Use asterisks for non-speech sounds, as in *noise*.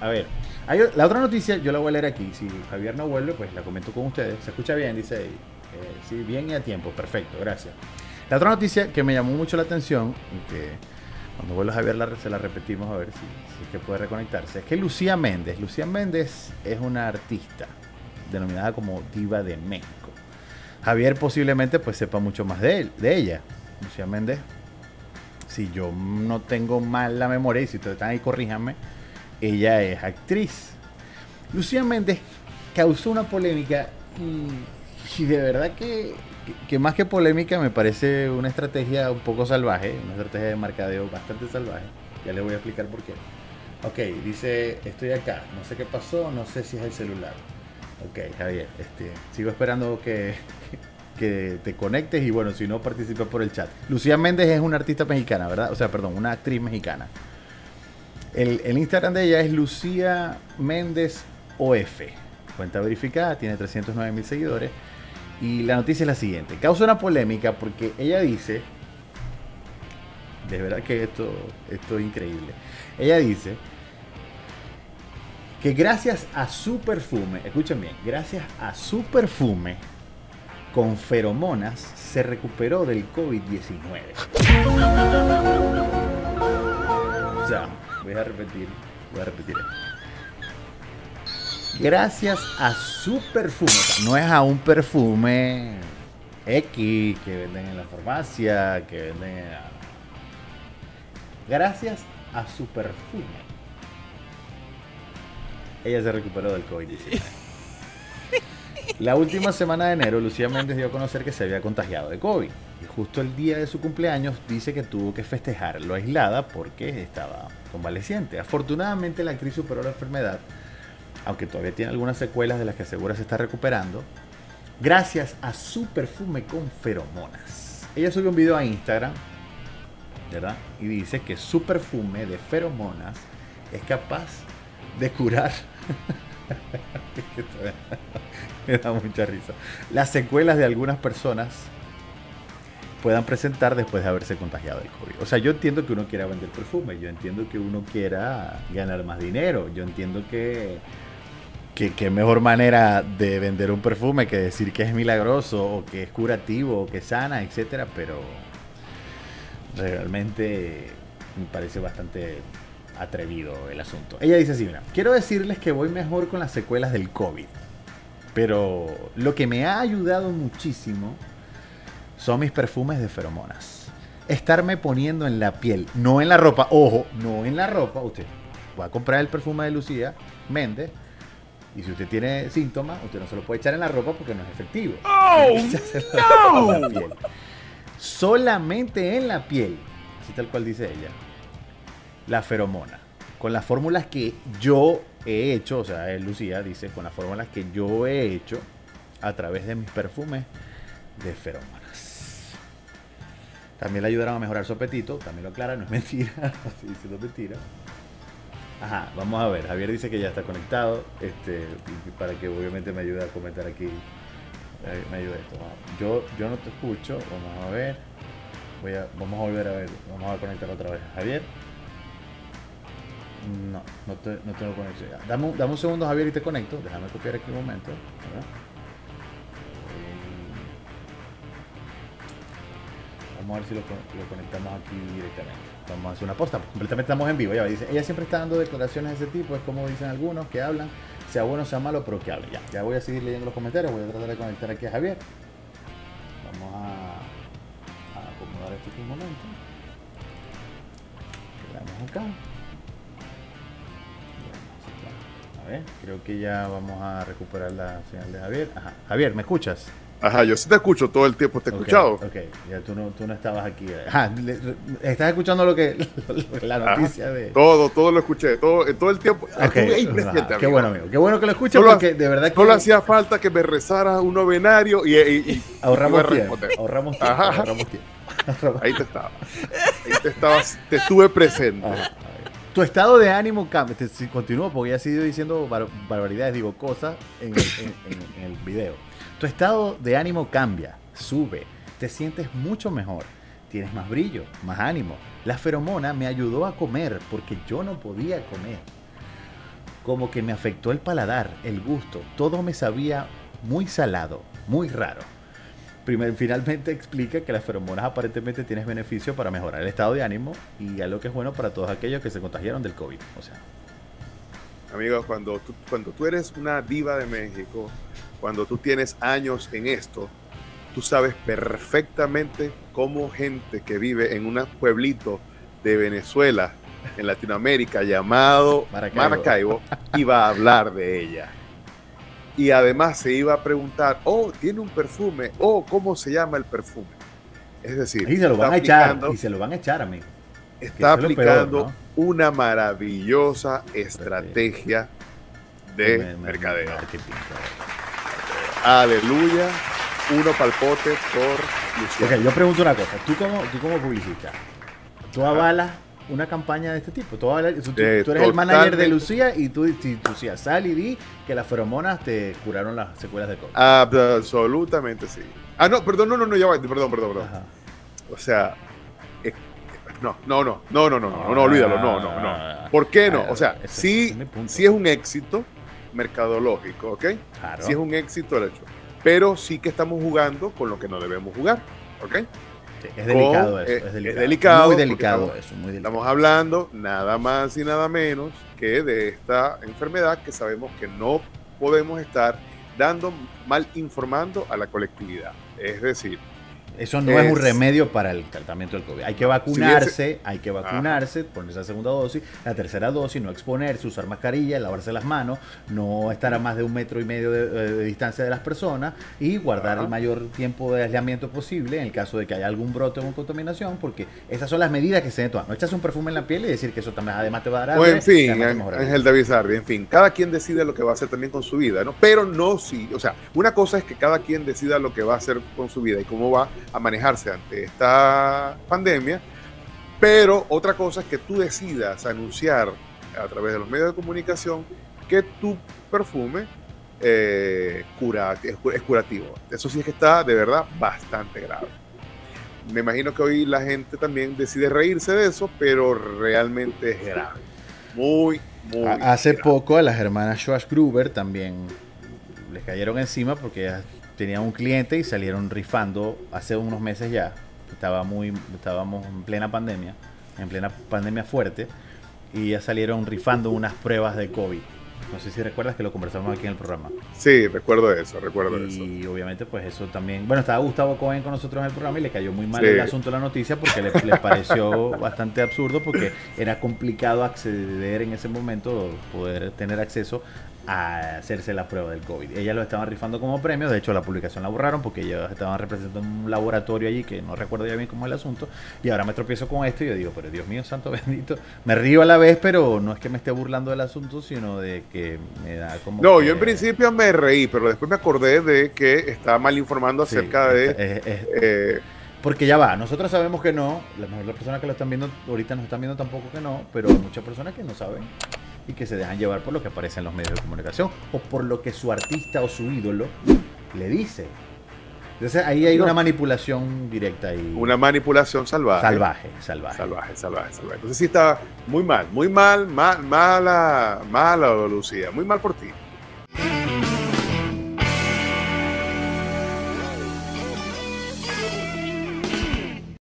A ver, la otra noticia yo la voy a leer aquí. Si Javier no vuelve, pues la comento con ustedes. Se escucha bien, dice. Eh, sí, bien y a tiempo. Perfecto, gracias. La otra noticia que me llamó mucho la atención y que cuando vuelva Javier la, se la repetimos a ver si, si es que puede reconectarse. Es que Lucía Méndez, Lucía Méndez es una artista denominada como Diva de México. Javier posiblemente pues sepa mucho más de, él, de ella. Lucía Méndez, si yo no tengo mal la memoria, y si ustedes están ahí, corríjanme, ella es actriz. Lucía Méndez causó una polémica y, de verdad que, que, más que polémica me parece una estrategia un poco salvaje, una estrategia de mercadeo bastante salvaje. Ya les voy a explicar por qué. Ok, dice, estoy acá, no sé qué pasó, no sé si es el celular. Ok, Javier, este, sigo esperando que, *laughs* que te conectes y bueno, si no, participa por el chat. Lucía Méndez es una artista mexicana, ¿verdad? O sea, perdón, una actriz mexicana. El, Instagram de ella es Lucía Méndez OF. Cuenta verificada, tiene 309 mil seguidores. Y la noticia es la siguiente. Causa una polémica porque ella dice, de verdad que esto, esto es increíble. Ella dice que gracias a su perfume, escuchen bien, gracias a su perfume con feromonas se recuperó del COVID-19. O sea, voy a repetir, voy a repetir. Gracias a su perfume, no es a un perfume X que venden en la farmacia, que venden en. Gracias a su perfume ella se recuperó del COVID-19. La última semana de enero, Lucía Méndez dio a conocer que se había contagiado de COVID. Y justo el día de su cumpleaños dice que tuvo que festejarlo aislada porque estaba convaleciente. Afortunadamente la actriz superó la enfermedad, aunque todavía tiene algunas secuelas de las que asegura se está recuperando, gracias a su perfume con feromonas. Ella subió un video a Instagram, ¿verdad? Y dice que su perfume de feromonas es capaz de curar. *laughs* Me da mucha risa. Las secuelas de algunas personas puedan presentar después de haberse contagiado del COVID. O sea, yo entiendo que uno quiera vender perfume, yo entiendo que uno quiera ganar más dinero, yo entiendo que que, mejor manera de vender un perfume que decir que es milagroso o que es curativo o que sana, etcétera, pero realmente me parece bastante atrevido el asunto. Ella dice así, mira, quiero decirles que voy mejor con las secuelas del COVID. Pero lo que me ha ayudado muchísimo son mis perfumes de feromonas. Estarme poniendo en la piel, no en la ropa, ojo, no en la ropa. Usted va a comprar el perfume de Lucía Méndez y si usted tiene síntomas, usted no se lo puede echar en la ropa porque no es efectivo. *laughs* Oh, *laughs* no. Solamente en la piel, así tal cual dice ella la feromona. Con las fórmulas que yo he hecho, o sea, Lucía dice, con las fórmulas que yo he hecho a través de mis perfumes de feromonas. También le ayudaron a mejorar su apetito, también lo aclara, no es *laughs* mentira, estoy diciendo mentira. Ajá, vamos a ver, Javier dice que ya está conectado, este, para que obviamente me ayude a comentar aquí, eh, me ayude esto. Yo, yo no te escucho, vamos a ver, Voy a, vamos a volver a ver, vamos a conectar otra vez. Javier. No, no, tengo conexión. Dame, dame, un segundo, Javier, y te conecto. Déjame copiar aquí un momento. Vamos a ver si lo, conectamos aquí directamente. Vamos a hacer una posta. Completamente estamos en vivo. Ella siempre está dando declaraciones de ese tipo. Es como dicen algunos que hablan, sea bueno, sea malo, pero que hable. Ya, ya voy a seguir leyendo los comentarios. Voy a tratar de conectar aquí a Javier. Vamos a, acomodar esto aquí un momento. Quedamos acá. Creo que ya vamos a recuperar la señal de Javier. Ajá. Javier, ¿me escuchas? Ajá, yo sí te escucho todo el tiempo, te he escuchado. Ok, ya tú no, tú no estabas aquí. Ajá, estás escuchando lo que *laughs* la noticia de. Todo, todo lo escuché, todo, todo el tiempo. Okay. qué bueno, amigo. Qué bueno que lo escuches porque de verdad que. Solo hacía falta que me rezara un novenario y. y, ahorramos, tiempo, ahorramos tiempo. Ahorramos tiempo. Ahí te estaba. Ahí te estabas, te estuve presente. Ajá tu estado de ánimo cambia. Si continúo, porque ya seguido diciendo barbaridades, digo cosas en el, video. Tu estado de ánimo cambia, sube, te sientes mucho mejor, tienes más brillo, más ánimo. La feromona me ayudó a comer porque yo no podía comer. como que me afectó el paladar, el gusto. Todo me sabía muy salado, muy raro. Primer, finalmente explica que las feromonas aparentemente tienen beneficio para mejorar el estado de ánimo y algo que es bueno para todos aquellos que se contagiaron del COVID. O sea, Amigos, cuando tú, cuando tú eres una diva de México, cuando tú tienes años en esto, tú sabes perfectamente cómo gente que vive en un pueblito de Venezuela, en Latinoamérica, llamado Maracaibo. Maracaibo, iba a hablar de ella. Y además se iba a preguntar, oh, tiene un perfume, oh, ¿cómo se llama el perfume? Es decir, y se lo van a echar, y se lo van a echar, amigo. está peor, aplicando ¿no? una maravillosa estrategia de Me- me- mercadeo. marketing, Aleluya. Uno palpote por Luciano. Ok, yo pregunto una cosa. Tú como, tú como publicista, ¿tú avalas una campaña de este tipo? ¿Tú, Eh, eres el manager de. Lucía y tú, Lucía, sal y di que las feromonas te curaron las secuelas de COVID. Absolutamente sí. Ah, no, perdón, no, no, no, ya va, perdón, perdón, perdón. Ajá. O sea, eh, no, no, no, no, no, no, no, no, olvídalo, no, no, no. ¿Por qué no? O sea, sí, sí es un éxito mercadológico, ¿ok? Claro. Sí es un éxito el hecho. Pero sí que estamos jugando con lo que no debemos jugar, ¿ok? Sí, es delicado con- eso. eh, Es es delicado. delicado Muy porque delicado estamos- eso. Muy delicado. Estamos hablando nada más y nada menos que de esta enfermedad que sabemos que no podemos estar dando mal informando a la colectividad. Es decir, Eso no es, un remedio para el tratamiento del COVID. Hay que vacunarse, hay que vacunarse, ponerse la segunda dosis, la tercera dosis, no exponerse, usar mascarilla, lavarse las manos, no estar a más de un metro y medio de, eh, de distancia de las personas y guardar Ajá. el mayor tiempo de aislamiento posible en el caso de que haya algún brote o contaminación, porque esas son las medidas que se deben tomar. No echas un perfume en la piel y decir que eso también además te va a dar o hambre en fin, Ángel David Sardi, en fin, cada quien decide lo que va a hacer también con su vida, ¿no? Pero no sí, o sea, una cosa es que cada quien decida lo que va a hacer con su vida y cómo va a manejarse ante esta pandemia, pero otra cosa es que tú decidas anunciar a través de los medios de comunicación que tu perfume eh, cura, es, cu- es curativo. Eso sí es que está de verdad bastante grave. Me imagino que hoy la gente también decide reírse de eso, pero realmente es grave. Muy, muy. Hace grave. poco a las hermanas Schwarz Gruber también les cayeron encima porque ellas tenían un cliente y salieron rifando hace unos meses ya. Estaba muy, estábamos en plena pandemia, en plena pandemia fuerte, y ya salieron rifando unas pruebas de COVID. No sé si recuerdas que lo conversamos aquí en el programa. Sí, recuerdo eso, recuerdo eso. Y obviamente, pues eso también. Bueno, estaba Gustavo Cohen con nosotros en el programa y le cayó muy mal Sí. el asunto de la noticia porque le, le pareció *laughs* bastante absurdo porque era complicado acceder en ese momento, poder tener acceso a hacerse la prueba del COVID. Ellas lo estaban rifando como premio, de hecho la publicación la borraron porque ellas estaban representando un laboratorio allí que no recuerdo ya bien cómo es el asunto y ahora me tropiezo con esto y yo digo, pero Dios mío, santo *laughs* bendito, me río a la vez, pero no es que me esté burlando del asunto, sino de que me da como... No, que- yo en principio me reí, pero después me acordé de que estaba mal informando Sí, acerca de. es- es- eh, Porque ya va, nosotros sabemos que no, las personas que lo están viendo ahorita nos están viendo tampoco que no, pero hay muchas personas que no saben y que se dejan llevar por lo que aparece en los medios de comunicación o por lo que su artista o su ídolo le dice. Entonces ahí hay No. una manipulación directa y una manipulación salvaje. salvaje, salvaje. Salvaje, salvaje, salvaje. Entonces sí está muy mal, muy mal, mal, mala, mala, Lucía. Muy mal por ti.